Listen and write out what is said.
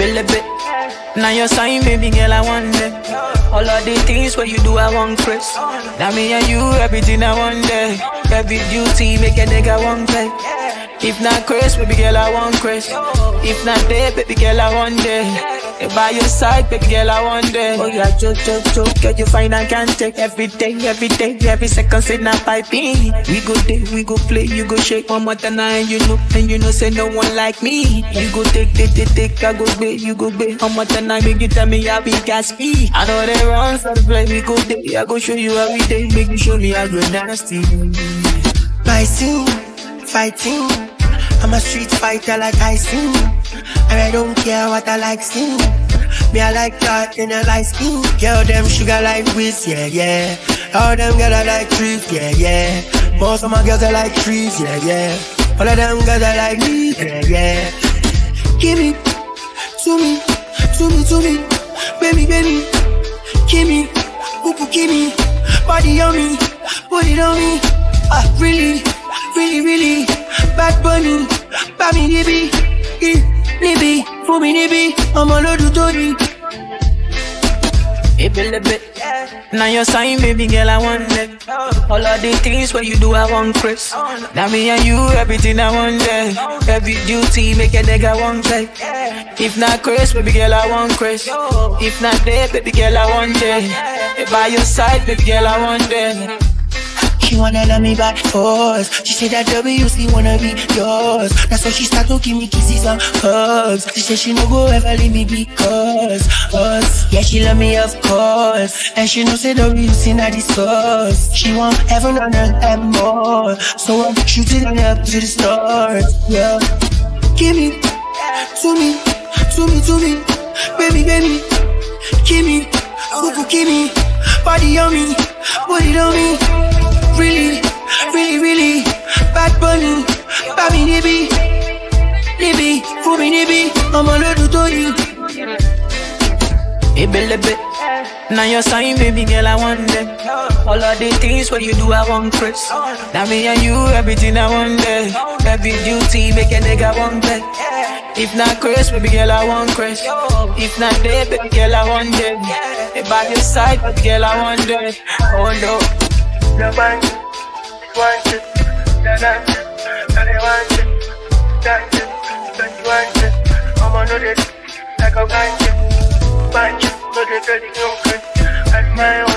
it, it, it, it. Bit. Now your sign, baby girl, I want it. All of the things where you do, I want Chris. Now me and you, everything I want there. Every duty, make a nigga want pay. If not Chris, baby girl, I want Chris. If not there, baby girl, I want there. And by your side, baby girl, I want there. Oh yeah, joke, joke, joke, girl, you find I can't take every day, every day, every second, say not piping. We go there, we go play, you go shake one more time, and you know, and you know, say no one like me. You go take, take, take, take, I go bait, you go bait. One more time, make you tell me how we can speak. I know they run for the play, we go there, I go show you every day, make you show me how you nasty. Fighting, fighting. I'm a street fighter like I sing. And I don't care what I like sing. Me, I like that in a light skin. Girl, them sugar like whiz, yeah, yeah. All them girls I like trees, yeah, yeah. Most of my girls are like trees, yeah, yeah. All of them girls are like me, yeah, yeah. Give me, to me, to me, to me. Baby, baby, give me, poo give me. Body on me, put it on me. Ah, really, really, really. Bad bunny, bad me nibi, eh, nibi, for me. I'm a load of tori. Hey, Billy bit. Now your sign, baby girl, I want it. All of the things where you do, I want Chris. Now me and you, everything I want there. Every duty, make a nigga want play. If not Chris, baby girl, I want Chris. If not there, baby girl, I want. Hey, by your side, baby girl, I want there. She wanna love me by force. She said that WC wanna be yours. That's why she start to give me kisses and hugs. She said she no go ever leave me because us. Yeah, she love me of course. And she know say WC not source. She want heaven on earth and more. So I'm shooting up to the stars. Yeah. Give me, to me, to me, to me. Baby, baby. Give me, Fuku, give me. Body on me, it on me for me nibi, I'm a little to you. Hey, bit. Now your sign, baby girl, I want them. All of the things where you do, I want Chris. Now me and you, everything I want there. Every duty, make a nigga want pay. If not Chris, baby girl, I want Chris. If not there, baby girl, I want them. If by your side, baby girl, I want them. Oh no. The dance it, the they want Okay, okay, okay, okay.